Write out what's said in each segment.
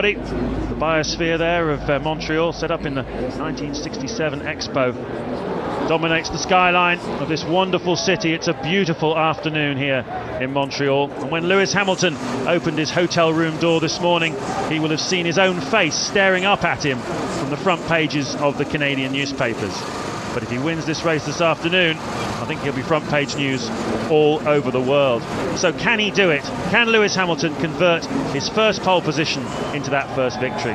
The biosphere there of uh, Montreal, set up in the 1967 Expo, dominates the skyline of this wonderful city. It's a beautiful afternoon here in Montreal. And when Lewis Hamilton opened his hotel room door this morning, he will have seen his own face staring up at him from the front pages of the Canadian newspapers. But if he wins this race this afternoon, I think he'll be front page news all over the world. So can he do it? Can Lewis Hamilton convert his first pole position into that first victory?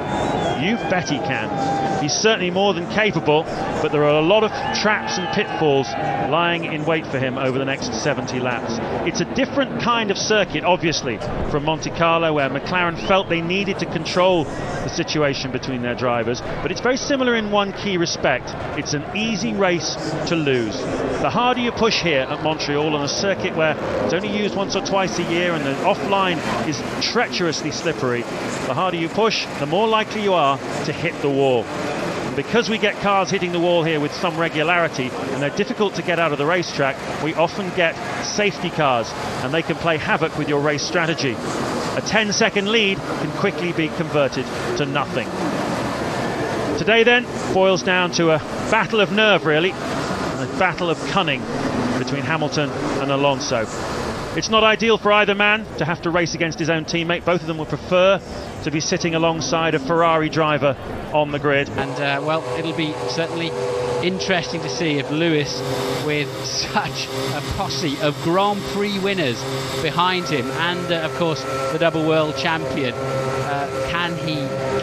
You bet he can. He's certainly more than capable, but there are a lot of traps and pitfalls lying in wait for him over the next 70 laps. It's a different kind of circuit, obviously, from Monte Carlo, where McLaren felt they needed to control the situation between their drivers, but it's very similar in one key respect. It's an easy race to lose. The harder you push here at Montreal on a circuit where it's only used once or twice a year and the offline is treacherously slippery, the harder you push, the more likely you are to hit the wall. And because we get cars hitting the wall here with some regularity and they're difficult to get out of the racetrack, we often get safety cars and they can play havoc with your race strategy. A 10 second lead can quickly be converted to nothing. Today then boils down to a battle of nerve really, a battle of cunning between Hamilton and Alonso. It's not ideal for either man to have to race against his own teammate. Both of them would prefer to be sitting alongside a Ferrari driver on the grid. And uh, well, it'll be certainly interesting to see if Lewis, with such a posse of Grand Prix winners behind him, and uh, of course the double world champion, uh, can he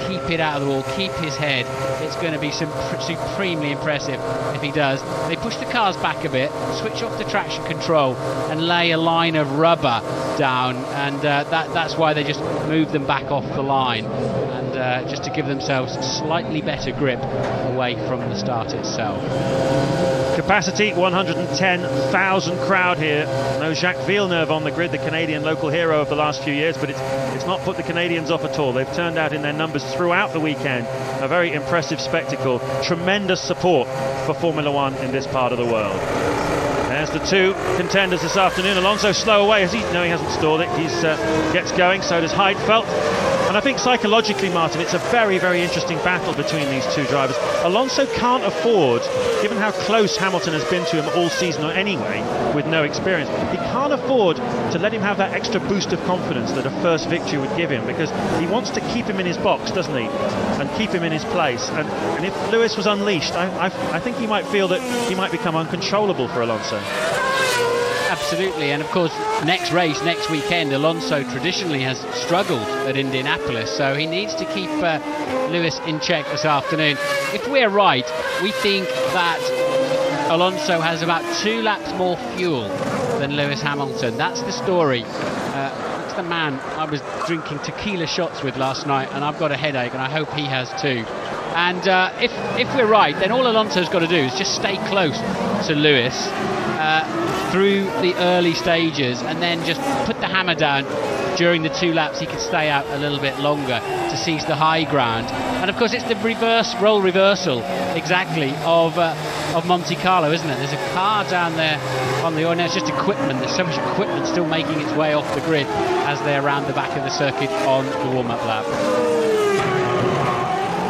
keep it out of the wall, keep his head? It's going to be some supremely impressive if he does. They push the cars back a bit, switch off the traction control, and lay a line of rubber down, and uh, that, that's why they just move them back off the line and uh, just to give themselves slightly better grip away from the start itself. Capacity 110,000 crowd here. No Jacques Villeneuve on the grid, the Canadian local hero of the last few years, but it's, it's not put the Canadians off at all. They've turned out in their numbers throughout the weekend. A very impressive spectacle. Tremendous support for Formula One in this part of the world. There's the two contenders this afternoon. Alonso slow away as he no he hasn't stalled it. He uh, gets going. So does Heidfeld. And I think psychologically, Martin, it's a very, very interesting battle between these two drivers. Alonso can't afford, given how close Hamilton has been to him all season or anyway, with no experience, he can't afford to let him have that extra boost of confidence that a first victory would give him because he wants to keep him in his box, doesn't he? And keep him in his place. And, and if Lewis was unleashed, I, I, I think he might feel that he might become uncontrollable for Alonso. Absolutely, and of course, next race, next weekend, Alonso traditionally has struggled at Indianapolis, so he needs to keep uh, Lewis in check this afternoon. If we're right, we think that Alonso has about two laps more fuel than Lewis Hamilton. That's the story. Uh, that's the man I was drinking tequila shots with last night, and I've got a headache, and I hope he has too. And uh, if if we're right, then all Alonso's got to do is just stay close to Lewis. Through the early stages and then just put the hammer down. During the two laps he could stay out a little bit longer to seize the high ground. And of course it's the reverse role reversal exactly of uh, of Monte Carlo isn't it? There's a car down there on the oh no it's just equipment. There's so much equipment still making its way off the grid as they're around the back of the circuit on the warm-up lap.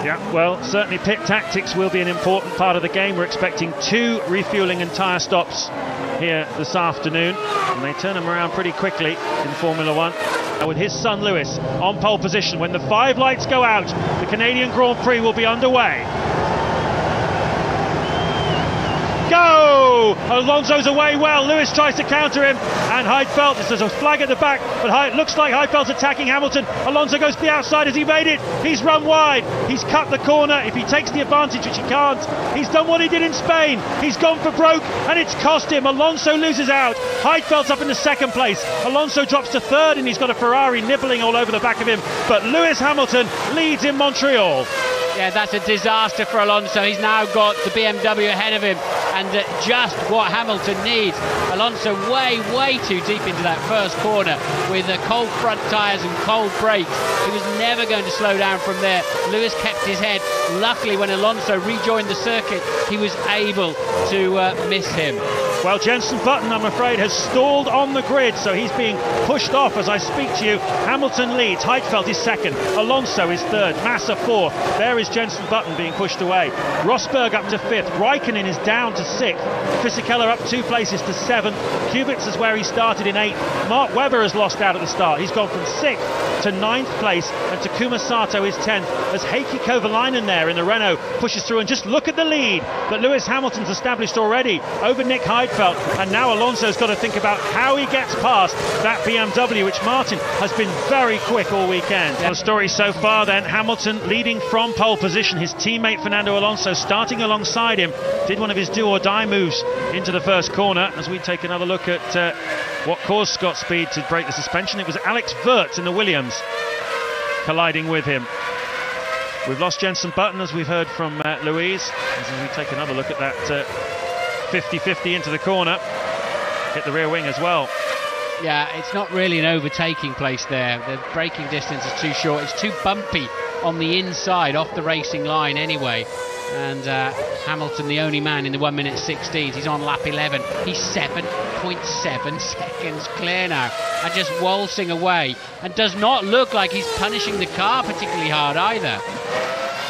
Yeah, well, certainly pit tactics will be an important part of the game. We're expecting two refueling and tyre stops here this afternoon, and they turn them around pretty quickly in Formula One. With his son Lewis on pole position, when the five lights go out, the Canadian Grand Prix will be underway. Alonso's away well. Lewis tries to counter him, and Heidfeld. There's a flag at the back, but it looks like Heidfeld's attacking Hamilton. Alonso goes to the outside as he made it. He's run wide. He's cut the corner. If he takes the advantage, which he can't, he's done what he did in Spain. He's gone for broke, and it's cost him. Alonso loses out. Heidfeld's up in the second place. Alonso drops to third, and he's got a Ferrari nibbling all over the back of him. But Lewis Hamilton leads in Montreal. Yeah, that's a disaster for Alonso. He's now got the BMW ahead of him, and uh, just what Hamilton needs. Alonso way, way too deep into that first corner with the cold front tyres and cold brakes. He was never going to slow down from there. Lewis kept his head. Luckily, when Alonso rejoined the circuit, he was able to uh, miss him. Well, Jenson Button, I'm afraid, has stalled on the grid, so he's being pushed off as I speak to you. Hamilton leads, Heidfeld is second, Alonso is third, Massa fourth. There is Jenson Button being pushed away. Rosberg up to fifth, Raikkonen is down to sixth, Fisichella up two places to seventh, Kubica is where he started in eighth. Mark Webber has lost out at the start. He's gone from sixth to ninth place, and Takuma Sato is tenth as Heikki Kovalainen there in the Renault pushes through. And just look at the lead that Lewis Hamilton's established already over Nick And now Alonso's got to think about how he gets past that BMW, which Martin has been very quick all weekend. The story so far then Hamilton leading from pole position. His teammate Fernando Alonso starting alongside him did one of his do or die moves into the first corner as we take another look at uh, what caused Scott Speed to break the suspension. It was Alex Wurz in the Williams colliding with him. We've lost Jenson Button, as we've heard from uh, Louise. As we take another look at that uh, 50 into the corner, hit the rear wing as well. Yeah, it's not really an overtaking place there. The braking distance is too short. It's too bumpy on the inside, off the racing line anyway. And uh, Hamilton, the only man in the 1 minute 16s, he's on lap 11. He's 7.7 seconds clear now and just waltzing away and does not look like he's punishing the car particularly hard either.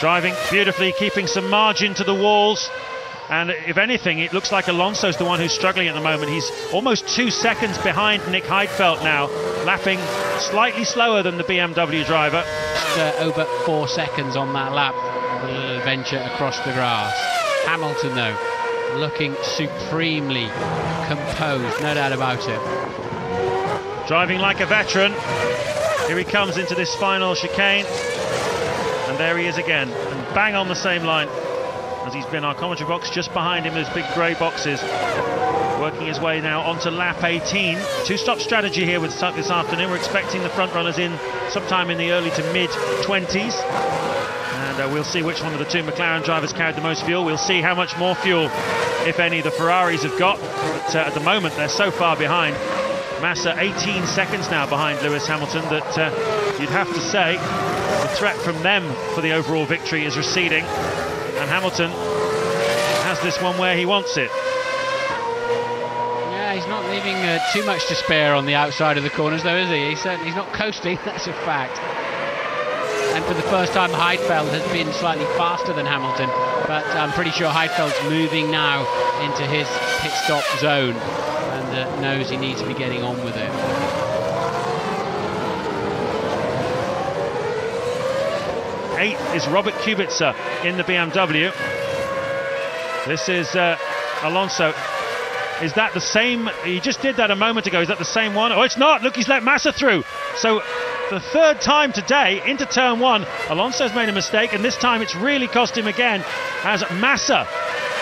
Driving beautifully, keeping some margin to the walls. And if anything, it looks like Alonso's the one who's struggling at the moment. He's almost two seconds behind Nick Heidfeld now, lapping slightly slower than the BMW driver. Just, uh, over four seconds on that lap. A little adventure across the grass. Hamilton, though, looking supremely composed, no doubt about it. Driving like a veteran. Here he comes into this final chicane. And there he is again, and bang on the same line as he's been our commentary box just behind him, those big grey boxes. Working his way now onto lap 18. Two-stop strategy here with this afternoon. We're expecting the front runners in sometime in the early to mid 20s. And uh, we'll see which one of the two McLaren drivers carried the most fuel. We'll see how much more fuel, if any, the Ferraris have got. But uh, at the moment, they're so far behind. Massa 18 seconds now behind Lewis Hamilton that uh, you'd have to say the threat from them for the overall victory is receding, and Hamilton has this one where he wants it. Yeah, he's not leaving uh, too much to spare on the outside of the corners, though, is he? He's, certainly, he's not coasting, that's a fact. And for the first time, Heidfeld has been slightly faster than Hamilton, but I'm pretty sure Heidfeld's moving now into his pit stop zone and uh, knows he needs to be getting on with it. Eighth is Robert Kubica in the BMW. This is uh, Alonso. Is that the same? He just did that a moment ago. Is that the same one? Oh, it's not. Look, he's let Massa through. So the third time today into turn one, Alonso's made a mistake, and this time it's really cost him again as Massa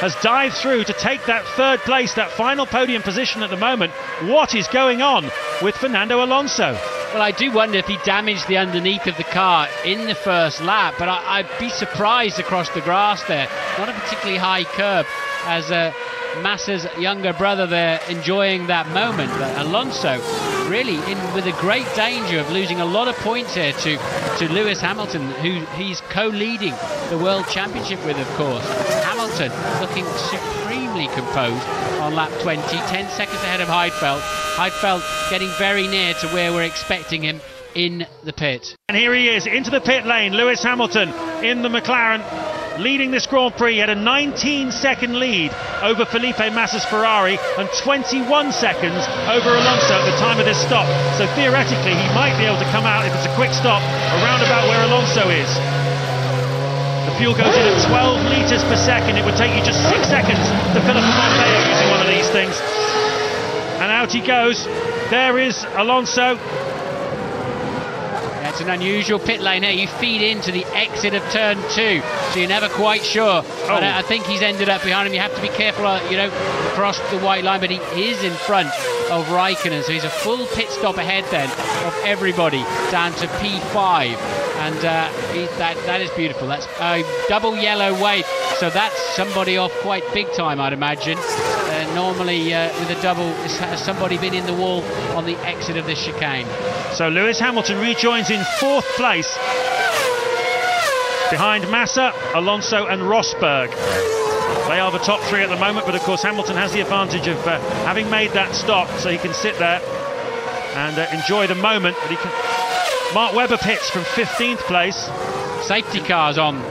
has dived through to take that third place, that final podium position at the moment. What is going on with Fernando Alonso? Well, I do wonder if he damaged the underneath of the car in the first lap, but I, would be surprised across the grass there. Not a particularly high curb as uh, Massa's younger brother there enjoying that moment. But Alonso really in with a great danger of losing a lot of points here to, to Lewis Hamilton, who he's co-leading the World Championship with, of course. Hamilton looking supremely composed on lap 20, 10 seconds ahead of Heidfeld. Heidfeld getting very near to where we're expecting him in the pit. And here he is into the pit lane, Lewis Hamilton in the McLaren leading this Grand Prix. He had a 19 second lead over Felipe Massa's Ferrari and 21 seconds over Alonso at the time of this stop. So theoretically, he might be able to come out if it's a quick stop around about where Alonso is. The fuel goes in at 12 litres per second. It would take you just six seconds to fill up a Mondeo using one of these things. And out he goes. There is Alonso it's an unusual pit lane here. You feed into the exit of turn two, so you're never quite sure. Oh. I, I, think he's ended up behind him. You have to be careful, uh, you know, cross the white line, but he is in front of Raikkonen, so he's a full pit stop ahead then of everybody down to P5 and uh, he, that that is beautiful. That's a double yellow wave, so that's somebody off quite big time, I'd imagine. Uh, normally, uh, with a double, has somebody been in the wall on the exit of this chicane? So Lewis Hamilton rejoins in fourth place behind Massa, Alonso, and Rosberg. They are the top three at the moment, but of course Hamilton has the advantage of uh, having made that stop, so he can sit there and uh, enjoy the moment. But he can. Mark Webber pits from 15th place. Safety car's on.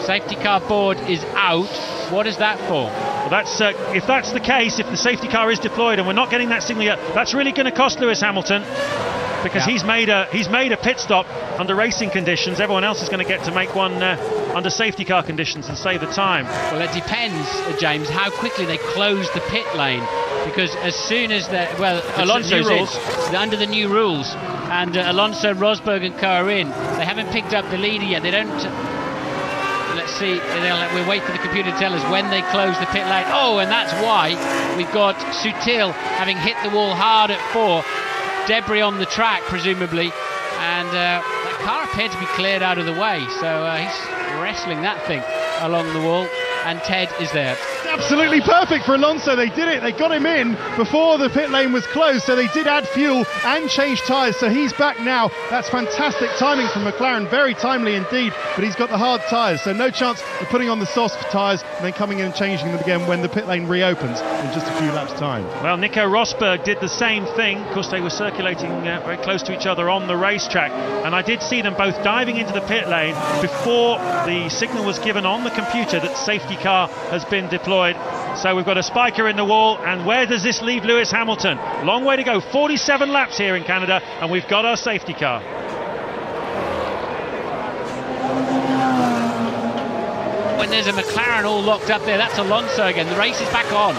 Safety car board is out. What is that for? Well, that's uh, if that's the case, if the safety car is deployed and we're not getting that signal yet, that's really going to cost Lewis Hamilton because yeah. he's made a he's made a pit stop under racing conditions. Everyone else is going to get to make one uh, under safety car conditions and save the time. Well, it depends, uh, James, how quickly they close the pit lane. Because as soon as the well, Alonso's in, under the new rules, and uh, Alonso, Rosberg, and Co are in. They haven't picked up the leader yet. They don't let's see. We'll wait for the computer to tell us when they close the pit lane. Oh, and that's why we've got Sutil having hit the wall hard at four. Debris on the track, presumably. And uh, that car appeared to be cleared out of the way. So uh, he's wrestling that thing along the wall. And Ted is there absolutely perfect for Alonso. They did it. They got him in before the pit lane was closed. So they did add fuel and change tyres. So he's back now. That's fantastic timing from McLaren. Very timely indeed. But he's got the hard tyres. So no chance of putting on the soft tyres and then coming in and changing them again when the pit lane reopens in just a few laps' time. Well, Nico Rosberg did the same thing. Of course, they were circulating uh, very close to each other on the racetrack. And I did see them both diving into the pit lane before the signal was given on the computer that safety car has been deployed. So we've got a Spyker in the wall, and where does this leave Lewis Hamilton? Long way to go, 47 laps here in Canada, and we've got our safety car. When there's a McLaren all locked up there, that's Alonso again. The race is back on.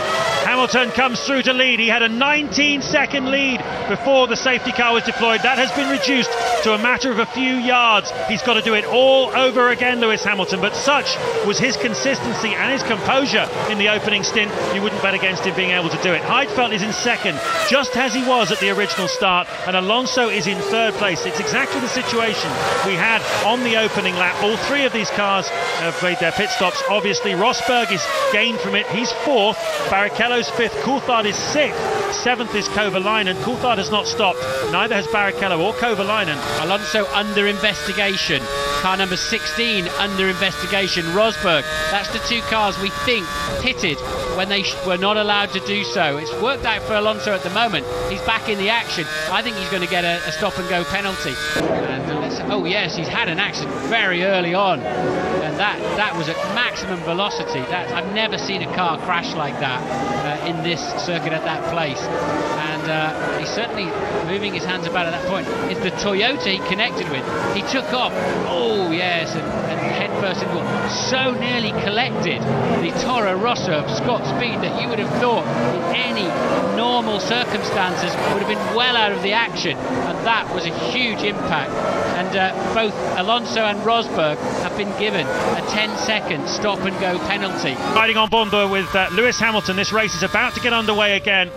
Hamilton comes through to lead. He had a 19 second lead before the safety car was deployed. That has been reduced to a matter of a few yards. He's got to do it all over again, Lewis Hamilton. But such was his consistency and his composure in the opening stint, you wouldn't bet against him being able to do it. Heidfeld is in second, just as he was at the original start, and Alonso is in third place. It's exactly the situation we had on the opening lap. All three of these cars have made their pit stops. Obviously, Rosberg is gained from it. He's fourth. Barrichello's fifth. Coulthard is sixth. Seventh is Kovalainen. Coulthard has not stopped. Neither has Barrichello or Kovalainen. Alonso under investigation. Car number 16 under investigation. Rosberg. That's the two cars we think pitted when they were not allowed to do so. It's worked out for Alonso at the moment. He's back in the action. I think he's going to get a, a stop and go penalty. And oh yes, he's had an accident very early on, and that that was at maximum velocity. That I've never seen a car crash like that uh, in this circuit at that place. And uh, he's certainly moving his hands about at that point. It's the Toyota he connected with. He took off. Oh yes, and, and head first into so nearly collected the Toro Rosso of Scott Speed that you would have thought in any normal circumstances would have been well out of the action. And that was a huge impact. And uh, both Alonso and Rosberg have been given a 10 second stop and go penalty. Riding on board with uh, Lewis Hamilton, this race is about to get underway again.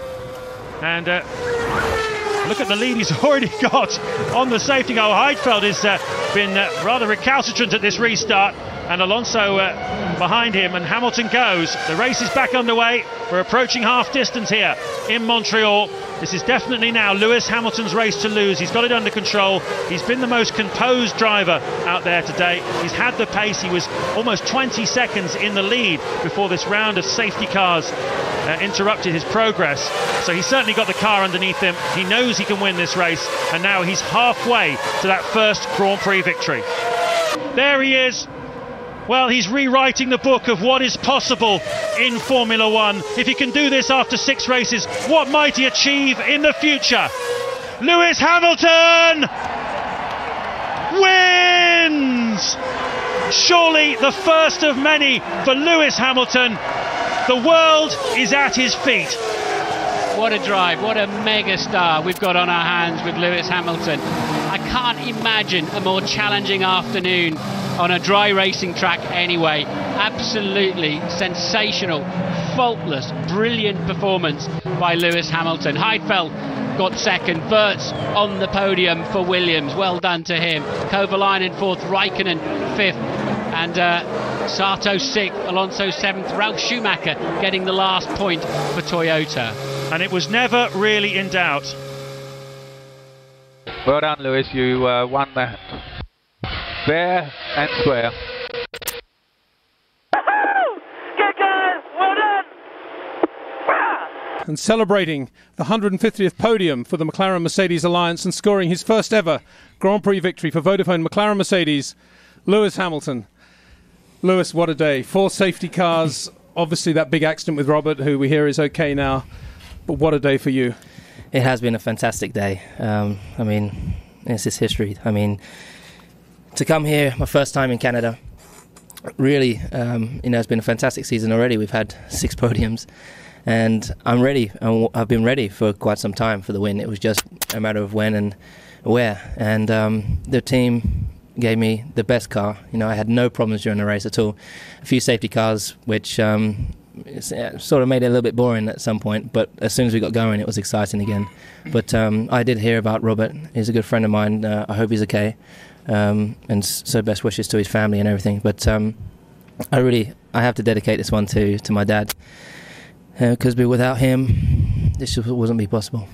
And uh, look at the lead he's already got on the safety car. Heidfeld has uh, been uh, rather recalcitrant at this restart and Alonso uh, behind him, and Hamilton goes. The race is back underway. We're approaching half distance here in Montreal. This is definitely now Lewis Hamilton's race to lose. He's got it under control. He's been the most composed driver out there today. He's had the pace. He was almost 20 seconds in the lead before this round of safety cars uh, interrupted his progress. So he's certainly got the car underneath him. He knows he can win this race, and now he's halfway to that first Grand Prix victory. There he is, well, he's rewriting the book of what is possible in Formula One. If he can do this after six races, what might he achieve in the future? Lewis Hamilton wins! Surely the first of many for Lewis Hamilton. The world is at his feet. What a drive, what a mega star we've got on our hands with Lewis Hamilton. I can't imagine a more challenging afternoon on a dry racing track anyway. Absolutely sensational, faultless, brilliant performance by Lewis Hamilton. Heidfeld got second, Wurz on the podium for Williams. Well done to him. Kovalainen fourth, Raikkonen fifth, and uh, Sato sixth, Alonso seventh, Ralf Schumacher getting the last point for Toyota. And it was never really in doubt. Well done, Lewis. You uh, won that fair and square. And celebrating the 150th podium for the McLaren Mercedes Alliance and scoring his first ever Grand Prix victory for Vodafone McLaren Mercedes, Lewis Hamilton. Lewis, what a day. Four safety cars. Obviously, that big accident with Robert, who we hear is okay now. But what a day for you. It has been a fantastic day. Um, I mean, it's just history. I mean, to come here, my first time in Canada, really, um, you know, it's been a fantastic season already. We've had six podiums, and I'm ready. I've been ready for quite some time for the win. It was just a matter of when and where. And um, the team gave me the best car. You know, I had no problems during the race at all. A few safety cars, which um, sort of made it a little bit boring at some point, but as soon as we got going, it was exciting again. But um, I did hear about Robert. He's a good friend of mine. Uh, I hope he's okay. Um, and so best wishes to his family and everything. But um, I really, I have to dedicate this one to, to my dad because uh, without him, this just wouldn't be possible.